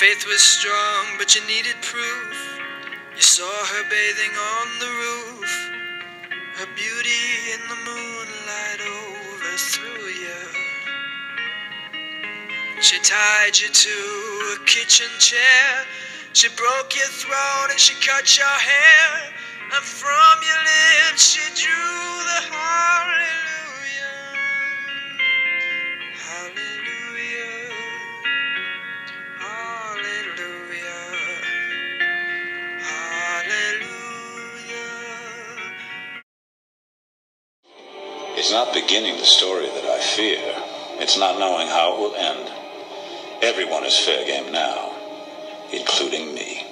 faith was strong, but you needed proof. You saw her bathing on the roof. Her beauty in the moonlight overthrew you. She tied you to a kitchen chair. She broke your throat and she cut your hair. And from your lips It's not beginning the story that I fear. It's not knowing how it will end. Everyone is fair game now, including me.